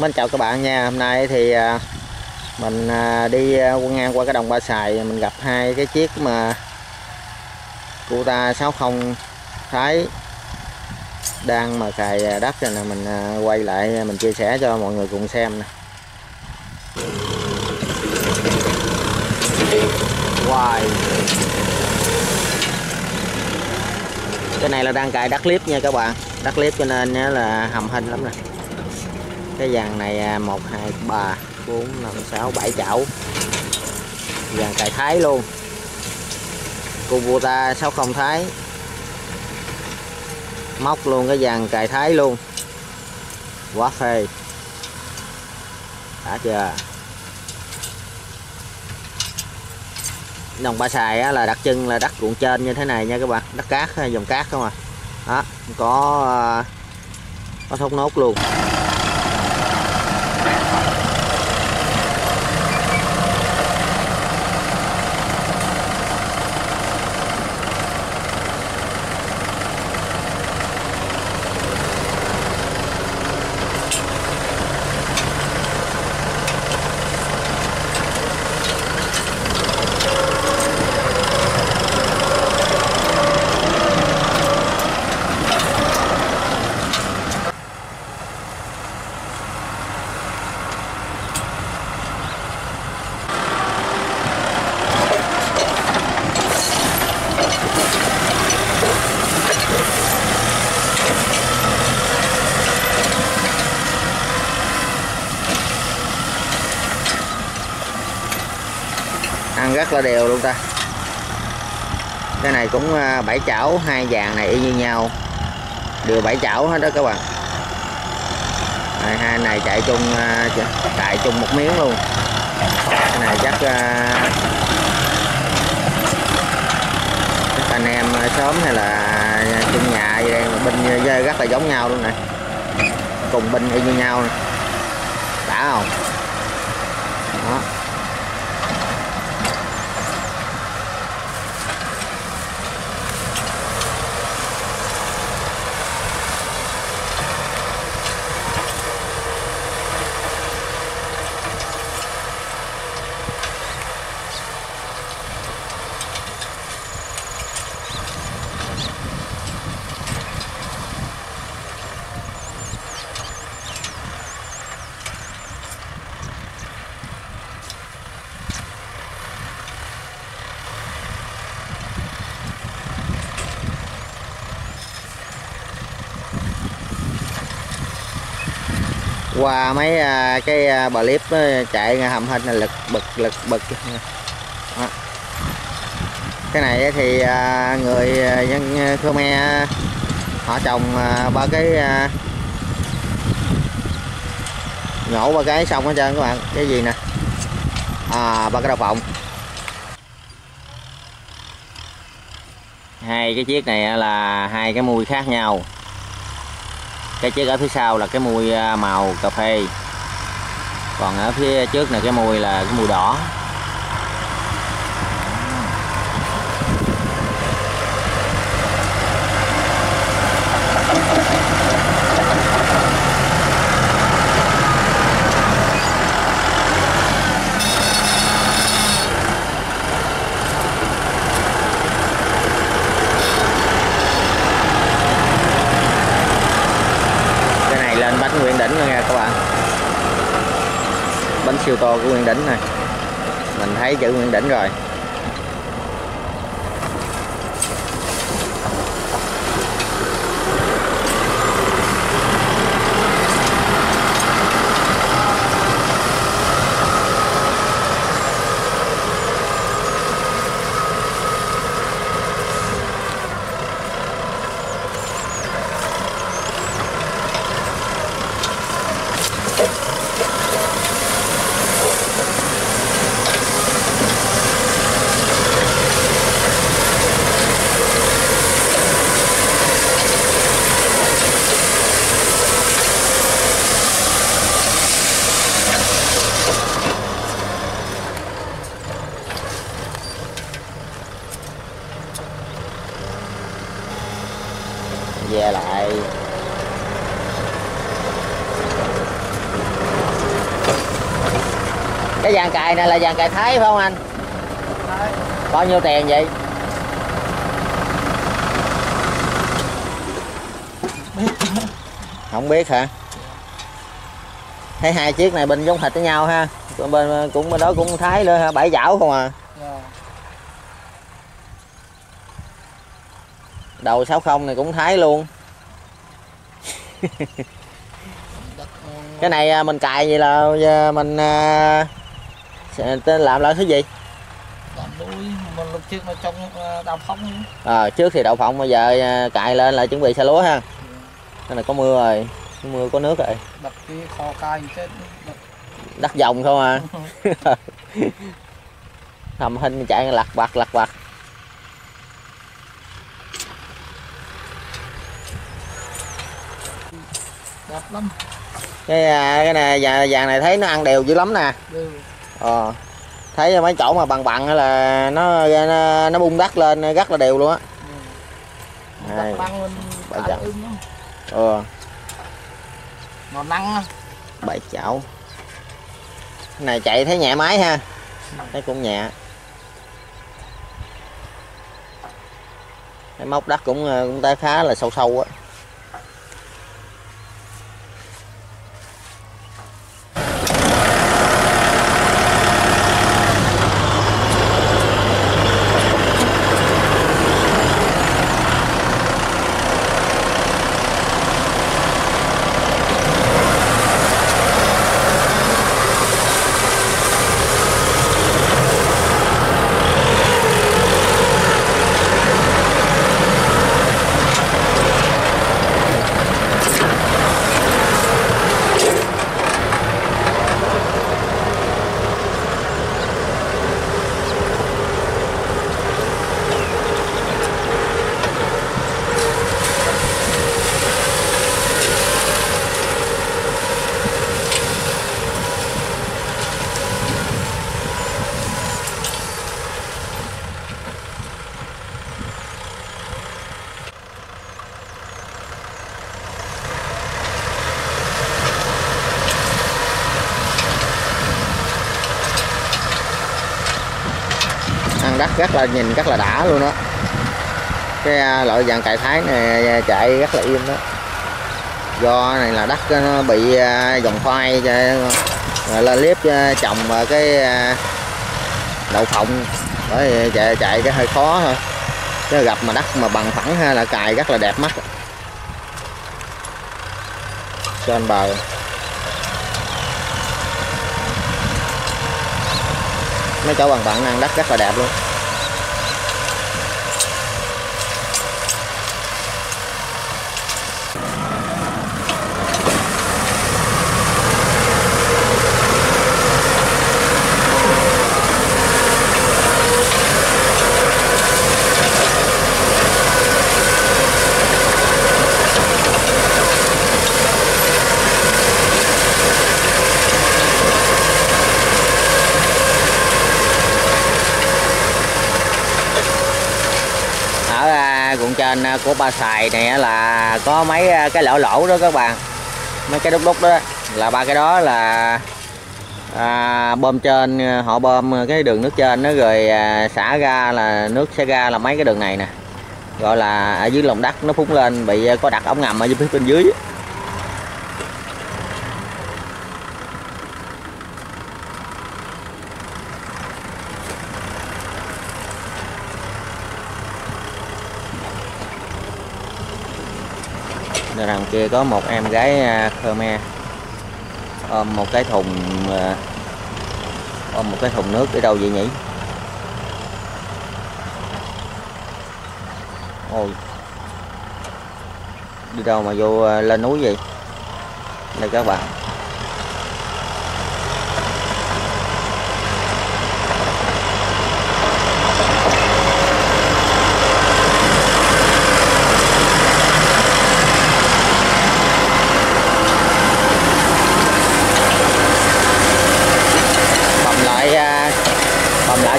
Mến chào các bạn nha. Hôm nay thì à, mình à, đi à, ngang qua cái đồng Ba Xài Mình gặp hai cái chiếc mà Cuta 60 Thái Đang mà cài đất rồi nè, Mình quay lại mình chia sẻ cho mọi người cùng xem nè. Wow. Cái này là đang cài đắt clip nha các bạn. Đắt clip cho nên là hầm hình lắm nè cái dàn này 1 2 3 4 5 6 7 chảo. Dàn cài thái luôn. Kubota 60 thái. Móc luôn cái dàn cài thái luôn. Quá phê. Đã chưa? Đồng ba xài á, là đặc trưng là đất cuộn trên như thế này nha các bạn. Đất cát dòng cát không à? Đó có à, có thốt nốt luôn. Ăn rất là đều luôn ta. Cái này cũng à, bảy chảo hai vàng này y như nhau. Đều bảy chảo hết đó các bạn. Này, hai này chạy chung à, chạy chung một miếng luôn. Cái này chắc, à, chắc anh em sớm hay là chung nhà vậy bên binh rất là giống nhau luôn này cùng binh y như nhau này. đã không? Đó. Qua mấy à, cái à, bờ clip chạy hầm hình là lực, bực lực, bực. Đó. cái này thì à, người dân Khmer họ trồng ba cái nhổ ba cái xong hết trơn các bạn. Cái gì nè? À ba cái đậu phộng. Hai cái chiếc này là hai cái mùi khác nhau cái chiếc ở phía sau là cái mùi à, màu cà phê. Còn ở phía trước này, cái mùi là cái mùi đỏ bánh Nguyễn Đỉnh nha các bạn bánh siêu to của Nguyễn Đỉnh này. Mình thấy chữ Nguyễn Đỉnh rồi ve lại dàn cài này là dàn cài thái phải không anh? Bao nhiêu tiền vậy? Không biết hả? Thấy hai chiếc này bên giống thịt với nhau ha. Bên, cũng bên đó cũng thái nữa ha. Bảy dảo không à? Đầu 60 này cũng thái luôn. Cái này à, mình cài vậy là à, mình à, tên làm lại thứ gì? Làm đuôi mình lúc trước nó trong đào phóng à, trước thì đậu phộng bây giờ cài lên là chuẩn bị xả lúa ha. Cái này có mưa rồi có mưa có nước rồi. Đặt cái kho chết. Dòng không à? Thầm hình chạy lặt vặt lặt vặt. Đẹp lắm. Cái cái này vàng này thấy nó ăn đều dữ lắm nè. Ừ. ờ. Thấy mấy chỗ mà bằng bằng là nó nó, nó bung đất lên rất là đều luôn á. Ừ. Bảy chảo. ờ. Nó năng bảy chảo. Này chạy thấy nhẹ máy ha. Thấy cũng nhẹ. Cái móc đất cũng cũng tới khá là sâu sâu á đất rất là nhìn rất là đã luôn đó cái à, loại dạng cài thái này à, chạy rất là im đó. Do này là đất nó bị à, dòng khoai lên liếp trồng cái đậu phộng. Bởi chạy chạy cái hơi khó thôi. Chứ gặp mà đất mà bằng phẳng hay là cài rất là đẹp mắt. Trên bờ. Mấy chỗ bằng bạn ăn đất rất là đẹp luôn. Trên à, của ba xài này là có mấy à, cái lỗ lỗ đó các bạn. Mấy cái đúc đúc đó. Là ba cái đó là à, bơm trên à, họ bơm cái đường nước trên nó rồi à, xả ra là nước sẽ ra là mấy cái đường này nè. Gọi là ở dưới lòng đất nó phúng lên bị có đặt ống ngầm ở phía bên dưới rồi đằng kia có một em gái à, Khmer. Ôm một cái thùng ôm một cái thùng nước ở đâu vậy nhỉ? Ôi. Đi đâu mà vô à, lên núi vậy? Đây các bạn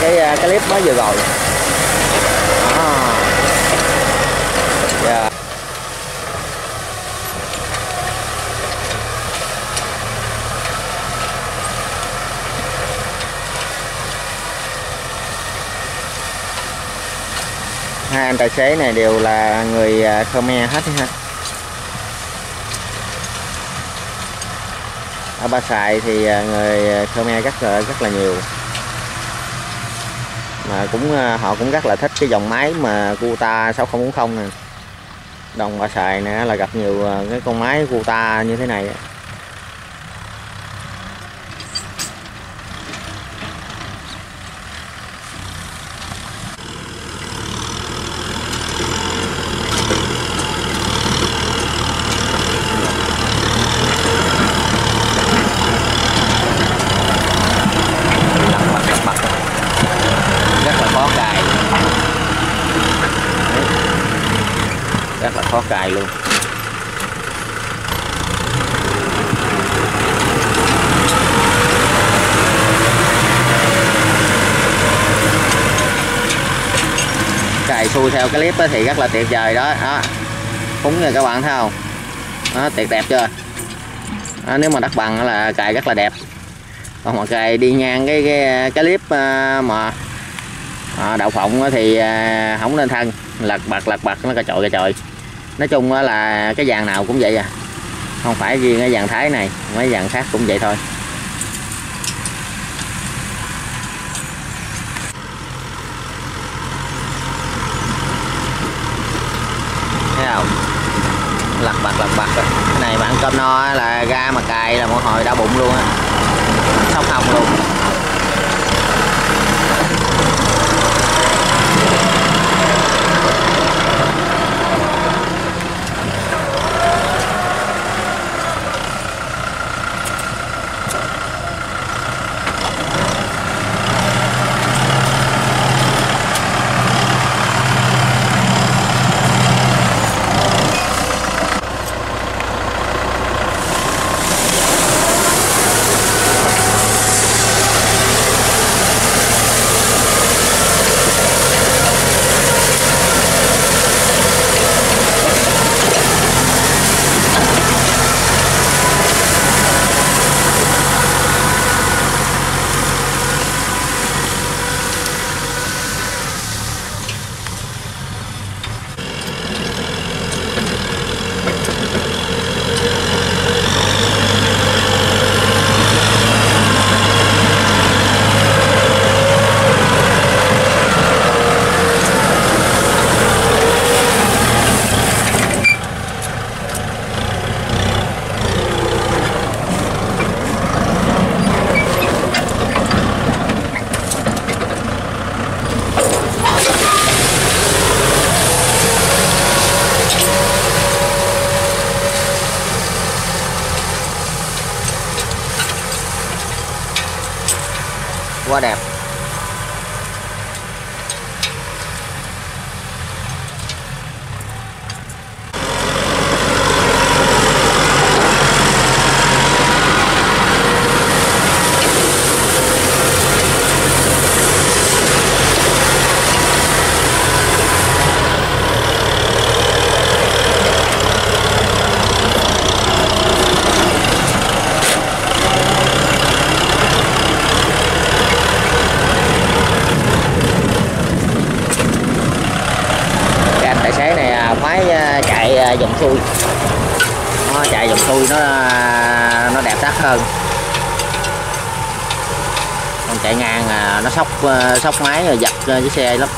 cái cái clip mới vừa rồi à. yeah. hai anh tài xế này đều là người à, Khmer hết ha. Ở Ba Sài thì à, người à, Khmer rất là rất là nhiều. Mà cũng họ cũng rất là thích cái dòng máy mà Kuta 6040 nè. Đồng Ba Sài nè là gặp nhiều cái con máy Kuta như thế này á. lặt bặt lặt bặt rất là khó cài Đấy. rất là khó cài luôn. Cài xuôi theo cái clip thì rất là tuyệt vời đó. Đó. Phúng rồi các bạn thấy không? Đó, tuyệt đẹp chưa? Đó, nếu mà đất bằng là cài rất là đẹp. Còn mà cài đi ngang cái cái, cái clip ờ, mà à, đậu phộng thì ờ, không nên thân. Lật bật lật bật nó cà chọi cà chọi nói chung là cái vàng nào cũng vậy à. Không phải riêng cái vàng thái này, mấy vàng khác cũng vậy thôi. Thấy không? Lặt bạc lặt bạc cái này mà ăn cơm no là ra mà cài là một hồi đau bụng luôn á. Sốc hồng luôn. Quá đẹp cái anh tài xế này à, phái dòng chạy vòng xuôi nó chạy vòng xuôi nó nó đẹp đắt hơn. Còn chạy ngang nó sóc ờ, sóc máy rồi giật à, chiếc xe lắm.